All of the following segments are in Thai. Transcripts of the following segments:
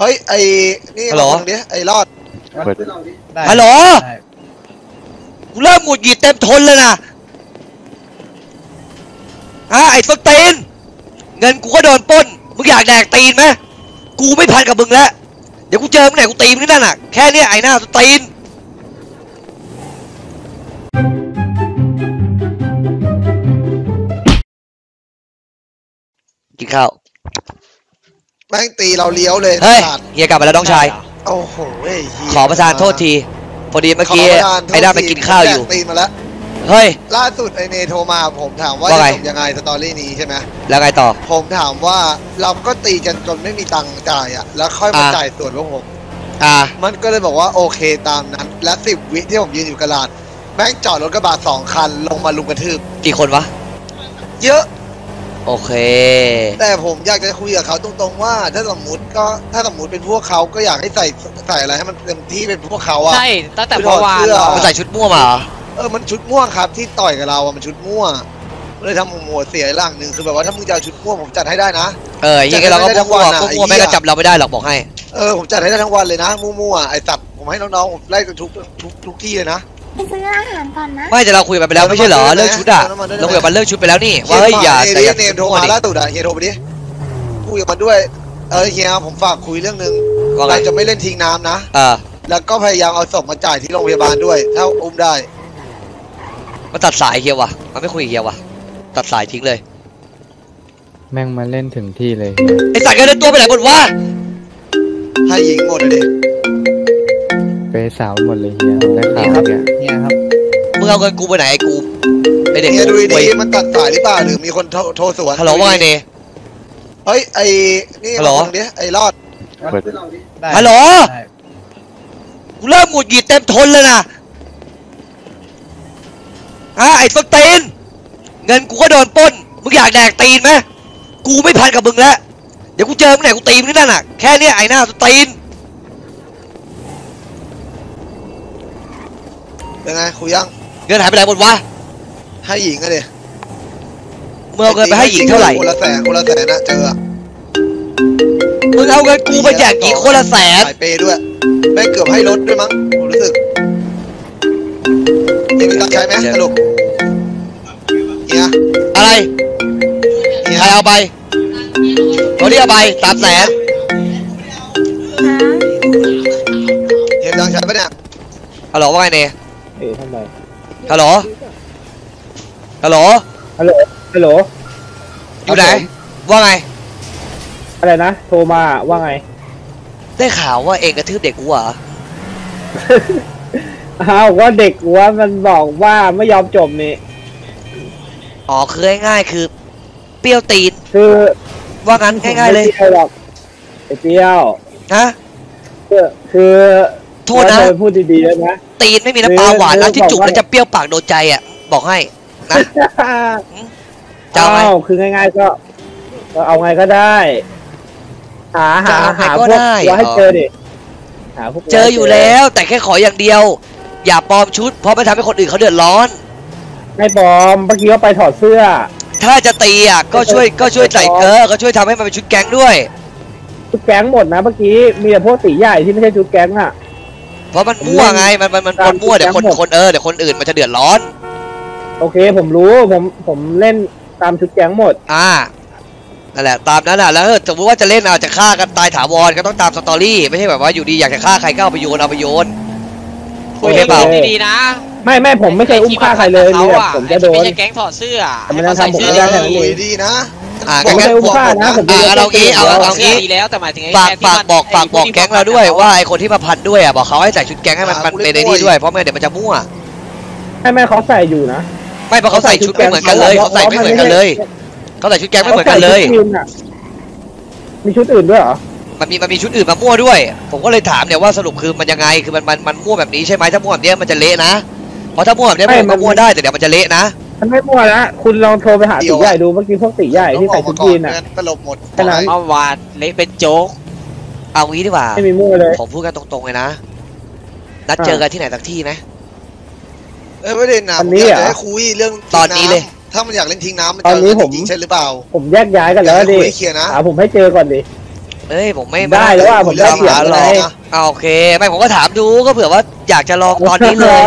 เฮ้ยไอ้นี่ฮัลโหล มาฟังดิไอ้รอดได้ฮัลโหล ได้กูเริ่มหงุดหงิดเต็มทนเลยนะฮะไอ้ต้นตีน เงินกูก็โดนปล้น มึงอยากแดกตีนไหมกูไม่พันกับมึงแล้ว เดี๋ยวกูเจอมึงไหนกูตีมึงที่นั่นน่ะ แค่เนี้ยไอ้หน้าต้นตีนกินข้าว แม่งตีเราเลี้ยวเลยเฮ้ยขาดเฮียกลับมาแล้วน้องชาย โอ้โหเฮ้ยเหี้ยขอประทานโทษที พอดีเมื่อกี้ขประทานโทษไอ้ด้าไปทีกินข้าวอยู่แดกตีนมาแล้ว เฮ้ย ล่าสุดไอเนโทรมาผมถามว่าว่าจะไง จบยังไงสตอรี่นี้ใช่ไหมแล้วไงต่อ ผมถามว่าเราก็ตีกันจนไม่มีตังค์จ่ายอะ แล้วค่อยมาอ่า จ่ายส่วนพวกผม อ่า มันก็เลยบอกว่าโอเคตามนั้น และสิบวิที่ผมยืนอยู่กระลาดแม่งจอดรถกระบะสองคันลงมาลุมกระทืบ กี่คนวะ เยอะ โอเค แต่ผมอยากจะคุยกับเขาตรงๆว่า ถ้าสมมติก็ถ้าสมมติเป็นพวกเขาก็อยากให้ใส่ใส่อะไรให้มันเต็มที่เป็นพวกเขาอะ ใช่ตั้งแต่คือเมื่อวานถอดเสื้อแล้วมันใส่ชุดม่วงมาเหรอเออมันชุดม่วงครับที่ต่อยกับเราอะมันชุดม่วงเลยทำหัวเสียร่างหนึ่งคือแบบว่าถ้ามึงจะเอาชุดม่วงผมจัดให้ได้นะเออยังไงเราก็จะได้ทั้งมั่ววันอะๆก็มั่วไอ้เหี้แม่ยก็จับเราไม่ได้หรอกบอกให้เออผมจัดให้ได้ทั้งวันเลยนะมั่วๆไอ้สัตว์ผมให้น้องๆผมไล่กันทุกทุกทุกที่เลยนะ ไปซื้ออาหารก่อนนะไม่แต่เราคุยกันไปแล้วไม่ใช่เหรอเอาน้ำมันเรื่องชุดอะเอาน้ำมันด้วยนะเราคุยกันไปเรื่องชุดไปแล้วนี่ว่าเฮ้ยอย่าเฮีแต่อย่าเนมโทรมาล่าสุดอะเฮียโทรไปดิคุยกับมันด้วยเออเฮียผมฝากคุยเรื่องหนึ่งว่าไงเราจะไม่เล่นทิ้งน้ำนะเออแล้วก็พยายามเอาศพมาจ่ายที่โรงพยาบาลด้วยถ้าอุ้มได้มันตัดสายเฮียวะมันไม่คุยกับเฮียวะตัดสายทิ้งเลย แม่งมาเล่นถึงที่เลยไอ้สัตว์เงินตัวไปไหนหมดวะให้หญิงหมดเลยดิเปย์ สาวหมดเลยเฮียได้ข่าวเนี่ยเนี่ยครับมึงเอาเงินกูไปไหนไอ้กูไอ้เด็กเฮียดูไปดีๆมันตัดสายหรือเปล่าหรือมีคนโทรโทรสวนฮัลโหลว่าไงเนเฮ้ยไอ้นี่ฮัลโหลมาฟังดิไอ้รอดได้ฮัลโหลได้กูเริ่มหงุดหงิดเต็มทนเลยนะฮะไอ้ต้นตีนเงินกูก็โดนปล้นมึงอยากแดกตีนไหมกูไม่พันกับมึงแล้วเดี๋ยวกูเจอมึงไหนกูตีมึงที่นั่นน่ะแค่เนี้ยไอ้หน้าต้นตีน เป็นไงคุยยังเงินหายไปไหนหมดวะให้หญิงอะดิมึงเอาเงินไปให้หญิงเท่าไหร่คนละแสนคนละแสนนะเจออะมึงเอาเงินกูไปแจกหญิงคนละแสนสายเปย์ด้วยแม่งเกือบให้รถด้วยมั้งผมรู้สึกเฮียมีตังค์ใช้ไหมสรุปเฮียอะไรเฮียใครเอาไปตัวนี้เอาไปสามแสนเฮียมีตังค์ใช้ปะเนี่ยฮัลโหลว่าไงเน เอ๊ะทำไมฮัลโหล ฮัลโหล ฮัลโหลฮัลโหลอยู่ไหน ว่าไง อะไรนะ โทรมาว่าไง ได้ข่าวว่าเองกระทืบเด็กกูเหรออ้าวว่าเด็กว่ามันบอกว่าไม่ยอมจบนี่ อ๋อคือง่ายๆคือ เปรี้ยวตีนคือว่างั้นง่ายๆเลย ไม่ปรี้วหรอกไอ้เปรี้ยว ฮะ คือคือโทษนะว่าเธอพูดดีๆแล้วนะ ตีนไม่มีน้ำปลาหวานแล้วที่จุกบอกว่าแล้วจะเปรี้ยวปากโดนใจอะ บอกให้นะจะเอาไงอ้าวคือง่ายๆก็ก็เอาไงก็ได้ หาหาจะเอาไงหาก็พวกได้ตัวให้เหรอเจอดิหาพวกเจออยู่แล้ว แต่แค่ขออย่างเดียว อย่าปลอมชุด เพราะไม่ทำให้คนอื่นเขาเดือดร้อนไม่ปลอมเมื่อกี้ว่าไปถอดเสื้อ ถ้าจะตีอะก็ช่วยก็ช่วยใส่เกอก็ช่วยทำให้มันเป็นชุดแก๊งด้วยชุดแก๊งหมดนะเมื่อกี้มีแต่พวกตีใหญ่ที่ไม่ใช่ชุดแก๊งอะ เพราะมันมั่วไงมันมันมันคนมั่วเดี๋ยวคนคนเออเดี๋ยวคนอื่นมันจะเดือดร้อน โอเคผมรู้ผมผมเล่นตามชุดแก๊งหมด อ่านั่นแหละตามนั้นแหละแล้วถ้าสมมติว่าจะเล่นเอาจะฆ่ากันตายถาวรก็ต้องตามสตอรี่ ไม่ใช่แบบว่าอยู่ดีอยากจะฆ่าใครก็เอาไปโยนเอาไปโยนโอคุยเคกันเปล่าดีๆนะไม่ไม่ผมไม่เคยอุ้มฆ่าใครเลยมีแต่ผมจะโดนไม่ใช่แก๊งถอดเสื้อแต่มันยังทำผมให้ไม่ได้เขาใส่แค่นั้นคุเอยงดีนะ อ่าผมไม่งั้นได้อุ้มฆ่านะผมอ่าเรางี้เอาถเอาอดเสื้องี้ดีแล้วแต่หมายถึงไอ้ฝากแก๊งที่ฝากมันบอกไอ้ฝากบอกที่แก๊งเราด้วยว่าไอคนที่มาพันด้วยอะบอกเขาให้ใส่ชุดแก๊งให้มันมันเป็นในนี่ด้วยเพราะไม่งั้นเดี๋ยวมันจะมั่วให้แม่เขาใส่อยู่นะไม่เพราะเขาใส่ชุดไม่เหมือนกันเลยเขาใส่ไม่เหมือนกันเลยเขาใส่ชุดแก๊งไม่เหมือนกันเลยขาใส่ชุดทีมน่ะมีชุดอื่นด้วยเหรอมันมีมันมีชุดอื่นมามั่วด้วย ผมก็เลยถามเนี่ยว่าสรุปคือมันยังไงคือมันมันมันมั่วแบบนี้ใช่ไหมถ้ามั่วแบบเนี้ยมันจะเละนะเพราะถ้ามั่วแบบเนี้ยไม่มันมัก็นมั่วได้แต่เดี๋ยวมันจะเละนะ มันไม่มั่วนะคุณลองโทรไปหาตีใหญ่ดูเมื่อกี้พวกตีใหญ่ที่ใส่ชุดยีนอะตลบหมดขนาดเมื่อวานเละเป็นโจ๊ก เอางี้ดีกว่าไม่มีมั่วเลยผมพูดกันตรงๆเลยนะนัดเจอกันที่ไหนสักที่ไหมเอ้ยไม่ได้นะอัผนมนี้อยากเหรอจะให้คุยเรื่องตอนนี้เลย ถ้ามันอยากเล่นทิ้งน้ำมันตอนนี้จะผมจริงๆใช่หรือเปล่า ผมแยกย้ายกันแล้วอยากให้ดิคุยให้เคลียร์นะหาผมให้เจอก่อนดิเอ้ยผมไม่ได้แล้วว่าผมได้เสียงหรไงอกอ่าโอเค ไม่ผมก็ถามดูก็เผื่อว่าอยากจะลองตอนนี้เลย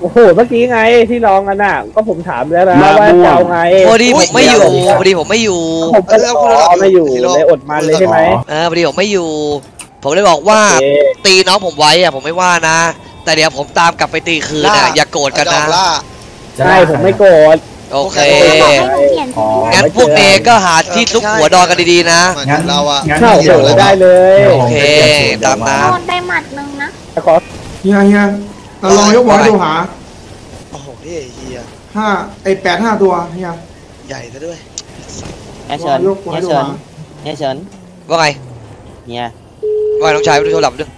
โอ้โห เมื่อกี้ไงที่ลองกันน่ะ ก็ผมถามแล้วนะมาว่าม่วง จะเอาไงพอดีผมไม่อยู่พอดีผมไม่อยู่ ผมก็เอาไม่อยู่เลยอดมันเลยใช่ไหมเออพอดีผมไม่อยู่ ผมเลยบอกว่าโอเคตีน้องผมไว้อะผมไม่ว่านะ แต่เดี๋ยวผมตามกลับไปตีคืนล่าอะอย่าโกรธกันดอนะกล่าใช่ผมไม่โกรธ โอเคโอเคบอกให้หนูเปลี่ยน อ๋อ งั้นพวกเนก็หาที่ซุกหัวดอนกันดีๆนะหมายถึงเราอะ งั้นเข้าเดี๋ยวโหได้เลย โอเค ตามนั้น โดนไปหมัดหนึ่งนะขอ เฮียเฮีย เราลองยกบอลดูหาโอ้โหเฮ้ยเฮียห้าไอแปดห้าตัวเฮียใหญ่ซะด้วยเฮียเฉินยกบอลเฮียดูเฉินหาเฮียเฉินว่าไงเฮียว่าไงน้องชายไปดูโทรศัพท์ด้วย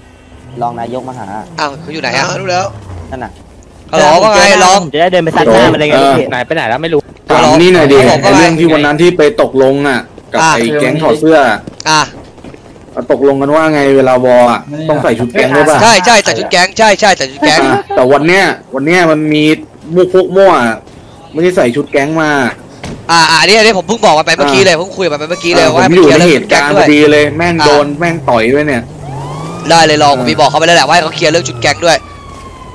รองนายกมาหาอ้าวเขาอยู่ไหนอะอะรู้แล้วนั่นน่ะฮัลโหลว่าไงลองผมจะได้เดินไปซัดหน้ามันเลยไงเออพี่ไหนไปไหนแล้วไม่รู้ถามนี่หน่อยดิผมก็ไอ้ไล่เรื่องที่วันนั้นที่ไปตกลงอะ กับอะไอ้แก๊งถอดเสื้ออะ อะตกลงกันว่าไงเวลาวออะต้องใส่ชุดแก๊งด้วยป่ะใช่ใช่แต่ชุดแก๊งใช่ใช่แต่ชุดแก๊งอะแต่วันเนี้ยวันเนี้ยมันมีมุกพวกมั่วอะไม่ได้ใส่ชุดแก๊งมาอ่าอันนี้อันนี้ผมเพิ่งบอกมันไปเมื่อกี้เลยเพิ่งคุยกับมันไปเมื่อกี้เลยอะว่าผมให้อยู่เคลียในร์เหเรื่องชุตุดแก๊กางรณ์ด้พวอยดีเลยแม่งอะโดนแม่งต่อยด้วยเนี่ย ได้เลยลองผมมีบอกเขาไปแล้วแหละว่าให้เขาเคลียร์เรื่องชุดแก๊งด้วย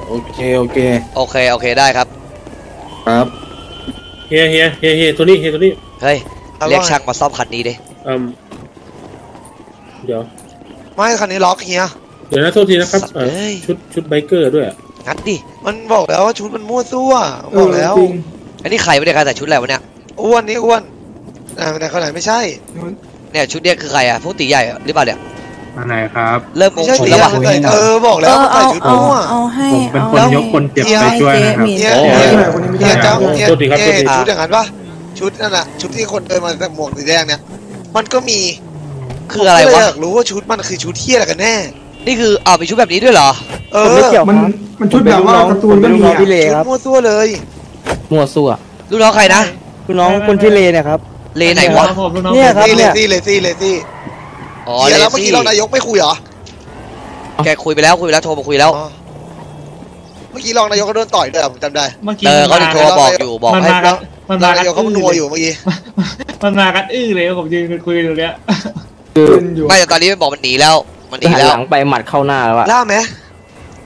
โอเคโอเคโอเคโอเคได้ครับ ครับเฮียเฮียเฮียเฮียตัวนี้เฮียตัวนี้เฮ้ยเรียกช่างมาซ่อมคันนี้ดิอืม เดี๋ยว ไม่คันนี้ล็อกเฮีย เดี๋ยวนะโทษทีนะครับเอ่อเฮ้ย ชุดชุดไบเกอร์ด้วยอะงัดดิ มันบอกแล้วว่าชุดมันมั่วซั่วเอบอกอแล้วจริงอันนี้ใครไม่ได้ใครแต่ชุดอะไรวะเนี่ย อ้วนนี่อ้วนอ่าแต่คนไหนไม่ใช่ เนี่ยชุดเนี้ยคือใครอะพวกตีใหญ่หรือเปล่าเนี่ย มาไหนครับ เริ่มงไม่งใช่ผมตีแล้วอะว่ะมันใส่เออบอกแล้วมันใส่ชุดมั่ว เอาให้ผมเป็นคนเอายกคนเจ็บเฮียไปช่วยนะครับ เฮียโอ้เฮียไม่ใช่คนนี้ไม่เฮีใช่ยเจ้าเฮียโทษทีครับเฮียโทษทีเห็นชุดอย่างนั้นปะชุดนั่นน่ะ ชุดที่คนเดินมาใส่หมวกสีแดงเนี่ย มันก็มี คืออะไรผมก็เลวะยอยากรู้ว่าชุดมันคือชุดเที่ยอะไรกันแน่ นี่คือเอามีชุดแบบนี้ด้วยเหรอ เอผมอไม่เกี่ยวมันครับมันชุดแบบว่าการ์ตูนก็มีผมเป็นลูกน้องอะพี่เลชุดครับมั่วซั่วเลย มั่วซั่วลูกน้องใครนะคุณน้องคนที่เลเนี่ยครับ เลไหนวะเนี่ยครับนี่เลเนี่ยซี่เลซี่เลซี่อ๋อเฮีเลยแล้วเมื่อซี่กี้เรานายกไม่คุยเหรอแกคุยไปแล้วคุยไปแล้วโทรมาคุยแล้ว อ๋อเมื่อกี้รองนายกเขาโดนต่อยด้วยอะผมจำได้ เมื่อกี้เออเขามันถึงมาโทรบอกอยู่บอกมันให้มากันมันรอมางกันานยกเขานัวอยู่เมื่อกี้ มันมากันอื้อเลยผมยืนคุยอยู่เนี้ยเป็น อยู่ไม่แต่ตอนนี้มันบอกมันหนีแล้วมันหนีหันแล้วหลังไปหมัดเข้าหน้าแล้วอะล่าไหม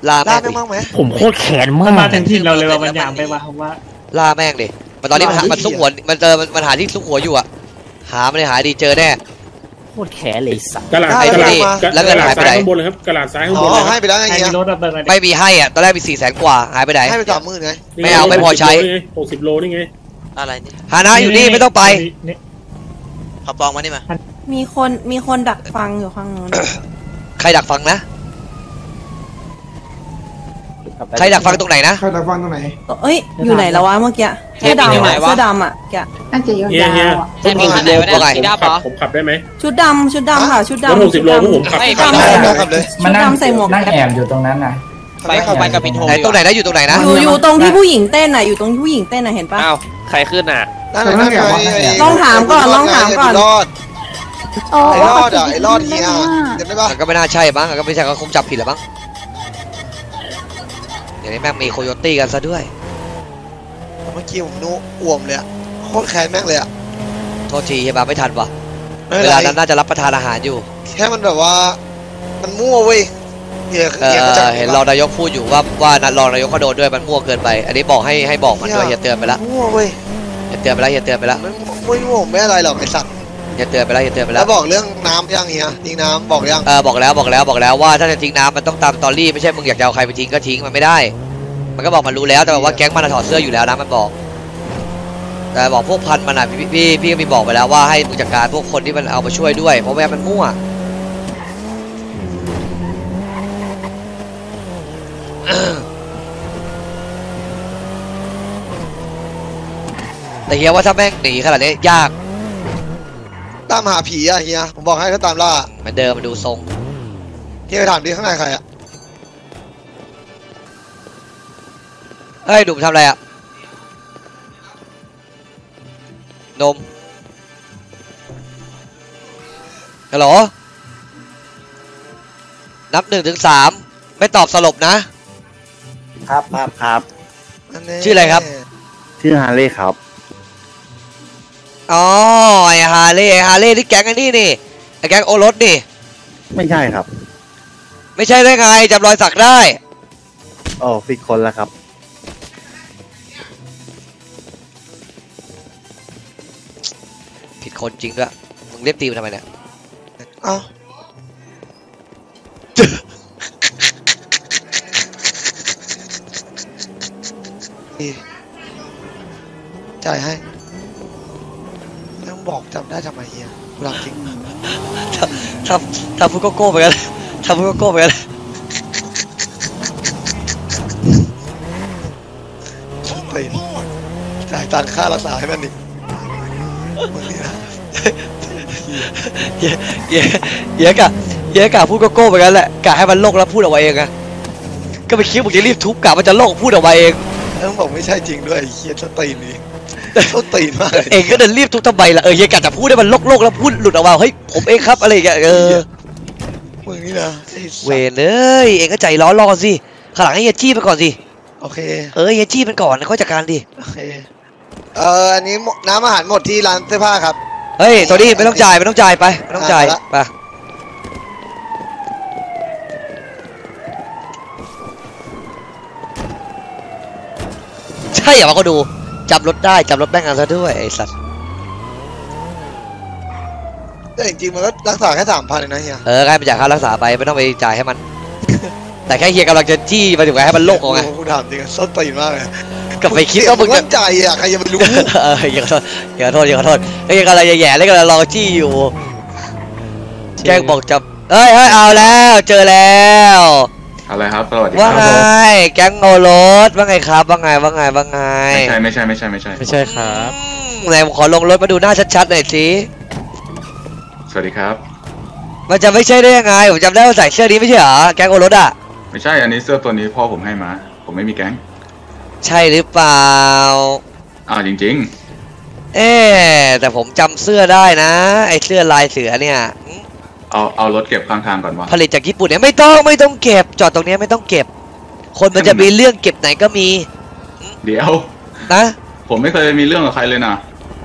ล่าล่าแม่งไม่ดิบ้างไหมผมโคตรแขนมัมานมากถึงถิ่นเราเลยว่ามันหยามไปว่าผมว่าล่าแม่งดิมันตอนนี้มันหาล่ามันซุกหัวมันเจอมันมันหาที่ซุกหัวอยู่อะหาไม่ได้หาดีเจอแน่โคตรแขนเลยไอ้สัตว์กระดาษไอ้กระดาษนี่กระแล้วเงินดาษหายไปซ้ายไหนข้างบนเลยครับกระดาษซ้ายข้างอ๋บนเลยอคให้รับไปแล้วไงใครเฮียมีรถอะเบิกหน่อยดิไม่มีให้อะตอนแรกมีสี่แสนกว่าหายไปไหนให้ไปสามหมื่นไงนี่ไม่เอาไม่พอใช้หกสิบโลนี่ไงอะไรนี่ฮานะอยู่นี่ไม่ต้องไปนี่ขับปองมานี่มา มีคนมีคนดักฟังอยู่ข้างนู้น ใครดักฟังนะ ใครดักฟังตรงไหนนะ ใครดักฟังตรงไหน เอ้ย อยู่ไหนแล้ววะเมื่อกี้เสื้อดำอะเสื้อดำอะแกน่าจะยาเฮียเฮียวๆอะใช่มีคันไหนวะเนี่ยว่าไงสีดำขัเหรอผมขับได้ไหมชุดดำชุดดำค่ะ ชุดรถดำหกสิบโลพวกผมขับไม่ชุดไม่ดำใส่หมวกขับเลยชุดดำใส่หมวกนั่งแอบอยู่ตรงนั้นนะไปไปกับบินโฮไหนตรงไหนนะอยู่ตรงไหนนะ อยู่อยู่ตรงที่ผู้หญิงเต้นอะอยู่ตรงที่ผู้หญิงเต้นอะเห็นปะอ้าวใครขึ้นอะนั่นไงนั่นไงไลองถามก่อนลองถามก่อนไรอด โอ้ไอ้รอดอะไอ้รอดเฮียได้ไหมจำได้ปะมันก็ไม่น่าใช่มั้งมันก็ไม่ใช่ก็คงจับผิดแหละมั้งอย่างนี้แม่งมีโคโยตี้กันซะด้วย เมื่อกี้ผมนุอ่วมเลยอะโคตรแค้นแม่งเลยอะโทษทีเฮียมาไม่ทันวะไม่เป็เวนไรลานั้นน่าจะรับประทานอาหารอยู่ แค่มันแบบว่า มันมั่วเว้ยเฮียเอเฮียเข้าใจอเห็นรองนายกพูดอยู่ว่าว่านัดรองนายกเขาโดนด้วยมันมั่วเกินไป อันนี้บอกให้ให้บอกมันด้วยเฮียเตือนไปแล้วมั่วเว้ยเฮียเตือนไปแล้วเฮียเตือนไปแล้วมันไม่มั่วไม่อะไรหรอกไอ้สัตว์ เฮียเตือนไปแล้วเฮียเตือนไปแล้แล้ววบอกเรื่องน้ำยังเฮียทิ้งน้ำบอกยังเออบอกแล้วบอกแล้วบอกแล้วว่าถ้าจะทิ้งน้ำมันต้องตามสตอรี่ไม่ใช่มึงอยากจะเอาใครไปทิ้งก็ทิ้งมันไม่ได้ มันก็บอกมันรู้แล้วแต่ว่าแก๊งมันอะถอดเสื้ออยู่แล้วนะมันบอก แต่บอกพวกพันมันอะพี่พี่พี่ก็มีบอกไปแล้วว่าให้มึงจัดการพวกคนที่มันเอามาช่วยด้วย เพราะว่ามันมั่ว แต่เฮียว่าถ้าแม่งหนีขนาดนี้ยาก ตามหาผีอะเฮียผมบอกให้เขาตามล่าเหมือนเดิมมันดูทรงเฮียไปถามดิข้างในใครอะเฮ้ยดุมทำอะไรอะนมฮัลโหลนับหนึ่งถึงสามไม่ตอบสลบนะ ครับครับครับนนี้ชื่ออะไรครับ ชื่อฮาร์เลย์ครับ อ๋อไอฮาเล่ไอฮาเล่ที่แก๊งไอ้นี่นี่ไอ้แก๊งโอรสนี่ ไม่ใช่ครับ ไม่ใช่ได้ไงจำรอยสักได้โอ้ผิดคนแล้วครับผิดคนจริงด้วยมึงเรียบตีมันทำไมเนี่ยเอ้าดีจ่ายให้ไม่ต้อง บอกจำได้ทำไมเฮียกูรักจริงทำทำพูดโกโก้ไปกันทำพูดโกโก้ไปกันตีนจ่ายตังค่ารักษาให้มันดิมึงนี่นะเยอะเยอะเยอะกะเยอะกะพูดโกโก้ไปกันแหละกะให้มันโลกแล้วพูดออกมาเองอะก็ไปคิดมึงจะรีบทุบกะมันจะโลกพูดออกมาเอง แล้วมึงบอกไม่ใช่จริงด้วยไอ้เฮียสตีนนี่ต้นตีนมากเลยเองก็เดินรีบทุบทำไมล่ะเออเยอะกะจะพูดให้มันโลกโลกแล้วพูดหลุดออกมาเฮ้ยผมเองครับอะไรอย่างเงี้ยเออมึงนี่นะไอ้สัสเวนเอ้ยเองก็ใจร้อนรอก่อนสิข้างหลังให้เฮียจี้ไปก่อนสิโอเคเออเฮียจี้มันก่อนแล้วค่อยจัดการดิโอเคเอ่ออันนี้หมดน้ำอาหารหมดที่ร้านเสื้อผ้าครับ เฮ้ยตัวนี้ไม่ต้องจ่ายไม่ต้องจ่ายไปไม่ต้องจ่ายอะละไป ใช่เหรอวะก็ดูจำรถได้จำรถแม่งเอาซะด้วยไอ้สัตว์แต่จริงๆมันก็รักษาแค่สามพันเองนะเฮียเออให้ไปจ่ายค่ารักษาไปไม่ต้องไปจ่ายให้มัน แต่แค่เฮียกำลังจะจี้ไปถึงไงให้มันโลกเอาไงกูถามจริงอะส้นตีนมากเลยกลับไปคิดว่ามึงมั่จะนใจอะใครจะไปรู้ เอออย่าขอโทษอย่าขอโทษอย่าขอโทษเฮ้ยยังกำลังแย่ๆเลยกำลังรอจี้อยู่ แจ้งบอกจับเฮ้ยเฮ้ยเอาแล้ว เจอแล้ว อะไรครับสวัสดีคว่ารับไงแก๊งโอรสว่าไงครับว่าไงว่าไงว่าไงไม่ใช่ไม่ใช่ไม่ใช่ไม่ใช่ ไม่ใช่ครับ อืมไหนผมขอลงรถมาดูหน้าชัดๆหน่อยสิสวัสดีครับ มันจะไม่ใช่ได้ยังไงผมจำได้ว่าใส่เสื้อนี้ไม่ใช่เหรอแก๊งโอรสอะไม่ใช่ อันนี้เสื้อตัวนี้พ่อผมให้มา ผมไม่มีแก๊งใช่หรือเปล่า อ่าจริง เอ๊ะแต่ผมจำเสื้อได้นะ ไอเสื้อลายเสือเนี่ยอืมๆ เอาเอารถเก็บข้างทางก่อนวะผลิตจากญี่ปุ่นเนี่ยไม่ต้องไม่ต้องเก็บ จอดตรงเนี้ยไม่ต้องเก็บ คนมันจะมีเรื่องเก็บไหนก็มีเดี๋ยว นะผมไม่เคยมีเรื่องกับใครเลยนะ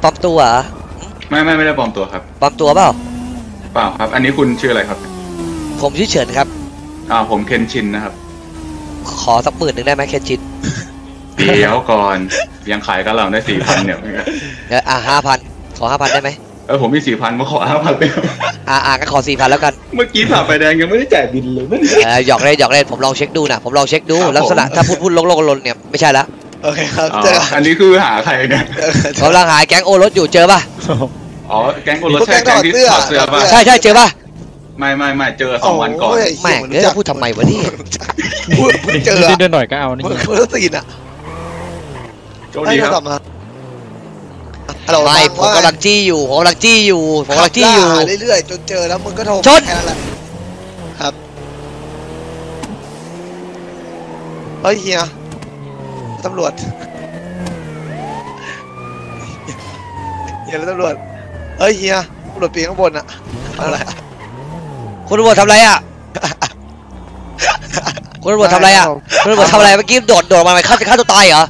ปลอมตัวเหรอไม่ไม่ไม่ได้ปลอมตัวครับปลอมตัวเปล่าเปล่าครับ อันนี้คุณชื่ออะไรครับ ผมชื่อเฉินครับอ่าผมเคนชินนะครับ ขอสักหมื่นหนึ่งได้ไหมแค่จิตเดี๋ยวก่อนยังขายกับเราได้สี่พันเนี่ยเดี๋ยวอะห้าพันขอห้าพันได้ไหมเออผมมีสี่พันมาขอห้าพันเลยอะอะก็ขอสี่พันแล้วกัน เมื่อกี้ผ่าไฟแดงยังไม่ได้จ่ายบินเลยนั่นเออหยอกเล่นหยอกเล่นผมลองเช็คดูนะผมลองเช็คดูครับลักษณะผมถ้าพูดพูดโลกโลกลนเนี่ยไม่ใช่ละโอเคครับอ๋อเจอกันอันนี้คือหาใครเนี่ยเจอกันกำลังหาแก๊งโอรสอยู่เจอป่ะอ๋อแก๊งโอรสพวกใช่แก๊งแก๊งที่ถอดเสื้อถอดเสื้อป่ะถอดเสื้อใช่ใช่เจอป่ะไม่ไม่ไม่เจอสองวันก่อนโยไเหี้แม่ยงนเอ้ยรู้จักพูดทำไมวะเนี่ยพูดเพิ่งเจอนิดๆหน่อยๆก็เอานี่มึงมึงตีนอะโชคดีครับ ให้โทศัพท์มา ฮัลโหลไม่บังผมว่ากำลังจี้อยู่ผมกำลังจี้อยู่ผมกำลังจี้อยู่ ขับล่าเรื่อยๆจนเจอแล้วมึงก็โทรชน แค่นั้นแหละครับเฮ้ยเฮียตำรวจเฮียแล้วตำรวจเฮ้ยเฮียตำรวจปีนข้างบนอะอะไรอะคุณตำรวจทำอะไรอะคุณตำรวจทำอะไรอะคุณตำรวจทำอะไรเมื่อกี้โดดโดดมาไหมฆ่าฆ่าตัวตายเหรอ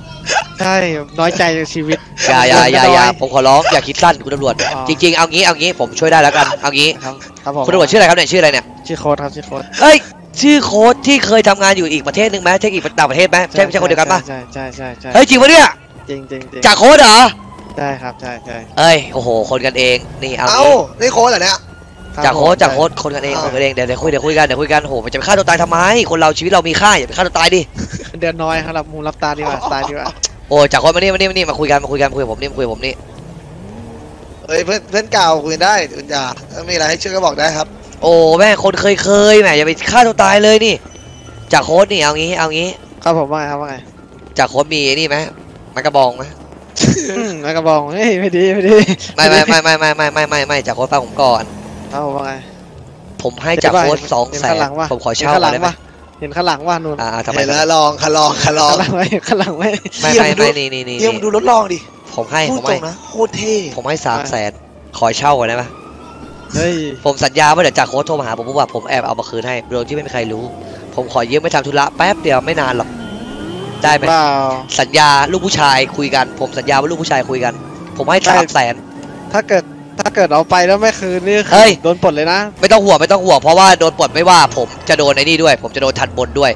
ใช่น้อยใจในชีวิตอย่าอย่าอย่าอย่าผมขอร้องอย่าคิดสั้นคุณตำรวจอ๋อจริง ๆ เอางี้เอางี้ผมช่วยได้แล้วกันเอางี้ครับครับผมคุณตำรวจชื่ออะไรครับเนี่ยชื่ออะไรเนี่ยชื่อโค้ดครับชื่อโค้ดเอ้ยชื่อโค้ดที่เคยทำงานอยู่อีกประเทศหนึ่งไหมใช่อีกต่างประเทศไหมใช่ไม่ใช่คนเดียวกันปะใช่ใช่ใช่ใช่เฮ้ยจริงปะเนี่ยจริงจริงจริงจากโค้ดเหรอใช่ครับใช่ใช่เอ้ยโอ้โหคนกันเองนี่เอาเอ้างี้นี่โค้ดเหรอเนี่ยรับ จากโค้ดผมจากโค้ดคนกันเองคนกันเองเดี๋ยวเดี๋ยวคุยเดี๋ยวคุยกันเดี๋ยวคุยกันโอ้โหมันจะไปฆ่าตัวตายทำไม คนเราชีวิตเรามีค่าอย่าไปฆ่าตัวตายดิเดือนน้อยครับรับมูรับตาดีกว่าตายดีกว่าโอ้จากโค้ดมานี่มานี่มานี่มาคุยกันมาคุยกันมาคุยกับผมนี่มาคุยกับผมนี่เฮ้ยเพื่อนเพื่อนเก่าคุยกันได้คุณจ่าถ้ามีอะไรให้ช่วยก็บอกได้ครับ โอ้แม่คนเคยเคยแหมอย่าไปฆ่าตัวตายเลยนี่ จากโค้ดนี่เอางี้เอางี้ครับผมว่าไงครับว่าไงจากโค้ดมีไอ้นี่ไหมมันกระบองไหมอืมแล้วก็บอกเฮ้ยไม่ดีไม่ดีไม่ไม่ไม่ไม่ไม่ไม่ไม่ไม่ไม่จากโค้ดฟังผมก่อน ครับผมว่าไง ผมให้จากโค้ดสองเห็นแสข้านงหลังว่าผมขอเช่าข้างหลัมางได้ไหมว่าเห็นข้างหลังว่านู่นอ่าอ่าทำไมเห็นแล้วลองคันลองคันลองข้างหลังไว้ข้างหลังไว้ไม่เยี่ยไม่มดูไม่นี่นี่นี่เฮียมึงดูรถลองดิผมให้พูผดมตรให้งนะโคตรเท่ผมให้สามแสนขอเช่าก่อนได้ไหมเฮ้ยผมสัญญาว่าเดี๋ยวจากโค้ดโทรมาหาผมว่าผมแอบเอามาคืนให้โดยที่ไม่มีใครรู้ ผมขอยืมไปทำธุระแป๊บเดียวไม่นานหรอกได้ไหมเปล่าสัญญาลูกผู้ชายคุยกัน ผมสัญญาว่าลูกผู้ชายคุยกัน ผมให้ได้สามแสนถ้าเกิด ถ้าเกิดเอาไปแล้วไม่คืนนี่เฮ้ย โดนปลดเลยนะ ไม่ต้องห่วงไม่ต้องห่วงเพราะว่าโดนปลดไม่ว่าผมจะโดนไอ้นี่ด้วย ผมจะโดนทันบนด้วย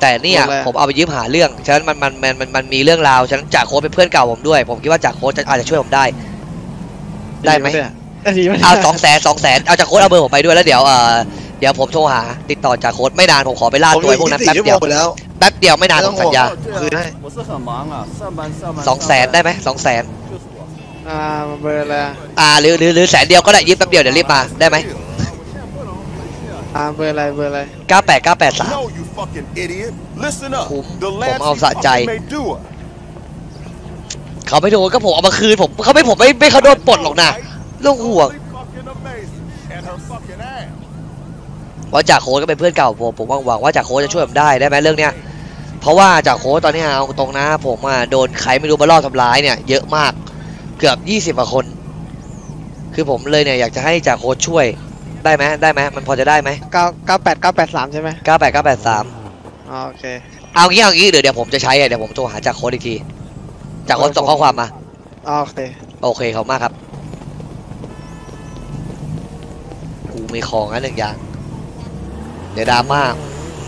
แต่เนี่ยโดนอะไร ผมเอาไปยืมหาเรื่องฉะนั้นมันมันมันมันมันมีเรื่องราวฉะนั้นจ่าโค้ดเป็นเพื่อนเก่าผมด้วย ผมคิดว่าจ่าโค้ดจะอาจจะช่วยผมได้ ได้ไหม เนี่ยดีไหมเอาสองแสนสองแสนเอาจ่าโค้ดเอาเบอร์ผมไปด้วยแล้วเดี๋ยวเออเดี๋ยวผมโทรหา ติดต่อจ่าโค้ดไม่นานผมขอไปล่าผมตัวไอ้พวกนั้น24แป๊บชั่วเดีโมยวงไปแล้ว แป๊บเดียวไม่นานไม่ผต้อมงสัญญาคืนให้สองแสนได้ไหมสองแสน อ่าเบอร์อะไรอะอ่าหรือหรือหรือแสนเดียวก็ได้ยืมแป๊บเดียวเดี๋ยวรีบมาได้ไหมอ่าเบอร์อะไรเบอร์อะไรเก้าแปดเก้าแปดสาม No, you fucking idiot. Listen up. ผม The ผม last เอา you สะใจ fucking may do it. เขาไม่โดนก็ผมเอามาคืนผมเขาไม่ผมไม่ไม่เขาโดนปลดหรอกนะเรื่องห่วง Fucking amazing. And her fucking ass. เพราะจ่าโค้ดก็เป็นเพื่อนเก่าผมผมหวังว่าจ่าโค้ดจะช่วยผมได้ได้ไหมเรื่องเนี้ยเพราะว่าจ่าโค้ดตอนนี้เอาตรงนะ ผมอะโดนใครไม่รู้มาล่อบทำร้ายเนี่ยเยอะมาก เกือบยี่สิบกว่าคน คือผมเลยเนี่ยอยากจะให้จ่าโค้ดช่วย ได้ไหมได้ไหมมันพอจะได้ไหมเก้าเก้าแปดเก้าแปดสามใช่ไหมเก้าแปดเก้าแปดสามอ๋อโอเค เอางี้เอางี้เดี๋ยวเดี๋ยวผมจะใช้อะเดี๋ยวผมโทรหาจ่าโค้ดอีกทีจ่าโค้ดส่งข้อความมา อ๋อโอเค โอเคขอบคุณมากครับ กูมีของอันหนึ่งอย่าง เดี๋ยวดราม่า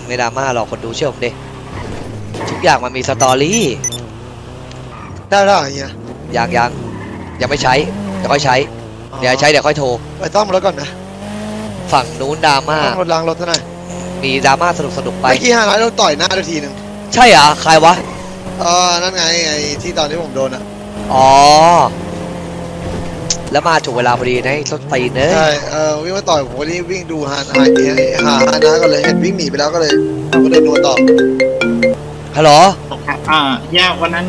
ไม่ดราม่าหรอกคนดูเชื่อผมดิ ทุกอย่างมันมีสตอรี่ ได้แล้วเหรอเฮียยังยัง ยังไม่ใช้เดี๋ยวค่อยใช้เดี๋ยวใช้เดี๋ยวค่อยโทรไปซ่อมรถก่อนนะฝั่งนู้นดราม่าซ่อมรถล้างรถซะหน่อยมีดราม่าสนุกสนุกๆไปเมื่อกี้ฮาร้ายโดนต่อยหน้าด้วยทีหนึ่งใช่เหรอใครวะเออนั่นไงไอ้ที่ตอนที่ผมโดนอะอ๋อแล้วมาถูกเวลาพอดีนะไอ้ส้นตีนเนยใช่เออวิ่งมาต่อยผมก็รีบวิ่งดูฮาหาหาฮานะก็เลยเห็นวิ่งหนีไปแล้วก็เลยก็เลยนัวต่อฮัลโหลอ่าเนี่ยวันนั้น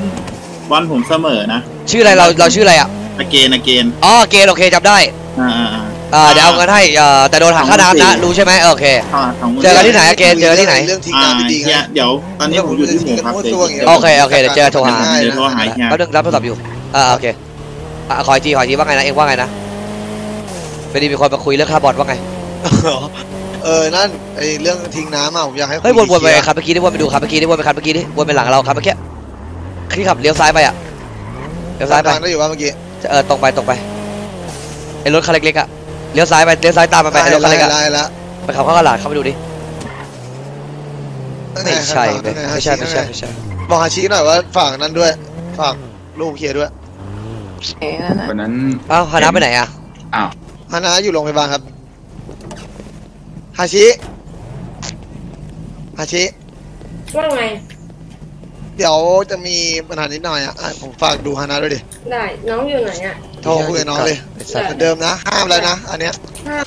บอลผมเสมอนะชื่ออะไรเราเราชื่ออะไรอะ อเกนอเกนอ๋อเกณฑ์โอเคจำได้อ่าอ่าอ่าอ่าเดี๋ยวเอาเงินให้เอ่อแต่โดนหักค่าน้ำนะรู้ใช่ไหมโอเค อ่าสองหมื่นเจอกันที่ไหนอะเกณฑ์เจอที่ไหน เรื่องทิ้งอ่าน้ำดีๆไงเนี่ยเดี๋ยวตอนนี้ผมอยู่ที่หมูครับมั่วเดี๋ยวตัวอย่างเงี้ยโอเคโอเคเดี๋ยวเจอโทรหา เดี๋ยวโทรหาเฮียแป๊บนึงรับโทรศัพท์อยู่อ่าโอเคอะขออีกทีขออีกทีว่าไงนะเองว่าไงนะไม่ได้มีคนมาคุยเรื่องค่าบอลว่าไงเออ นั่นไอ้เรื่องทิ้งน้ำอะผมอยากให้เฮ้ยวนวนไปเคลียร์คันเมื่อกี้ดิวนไปดูคันเมื่อกี้ดิวนไปคันเมื่อกี้ดิวนไปหลังเราคันเมื่อกี้ที่ขับเลี้ยวซ้ายไปอะเลี้ยวซ้ายไปทางได้อยู่ว่าเมื่อกี้ เออตรงไปตรงไปไอ้รถคันเล็กๆอะเลี้ยวซ้ายไปเลี้ยวซ้ายตามมันไปไอ้รถคันเล็กอะไล่ละไปขับเข้ากระดาษเข้าไปดูดิไม่ใช่ไม่ไม่ใช่ไม่ใช่ไม่ใช่บอกฮาชิหน่อยว่าฝากนั้นด้วยฝากลูกเคลียร์ด้วยวันนั้นอ้าวฮานะไปไหนอะอ้าว ฮานะอยู่โรงพยาบาลครับฮาชิฮาชิ ว่าไง เดี๋ยวจะมีปัญหานิดหน่อยอะอะผมฝากดูฮานะด้วยดิได้น้องอยู่ไหนอะโทรคุยกับน้องเลยเหมือนเดิมนะ ห้ามแล้วนะ อันเนี้ย ห้าม